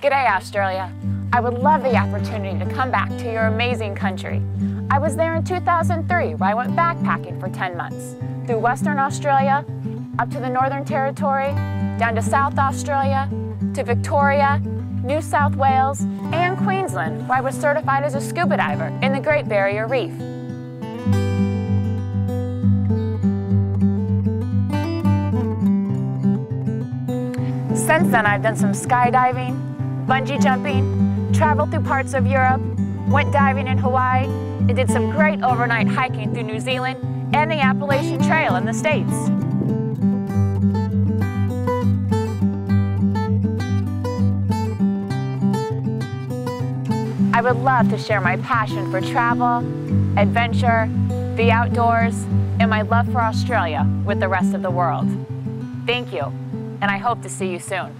G'day, Australia. I would love the opportunity to come back to your amazing country. I was there in 2003 where I went backpacking for 10 months through Western Australia, up to the Northern Territory, down to South Australia, to Victoria, New South Wales, and Queensland, where I was certified as a scuba diver in the Great Barrier Reef. Since then, I've done some skydiving, bungee jumping, traveled through parts of Europe, went diving in Hawaii, and did some great overnight hiking through New Zealand and the Appalachian Trail in the States. I would love to share my passion for travel, adventure, the outdoors, and my love for Australia with the rest of the world. Thank you, and I hope to see you soon.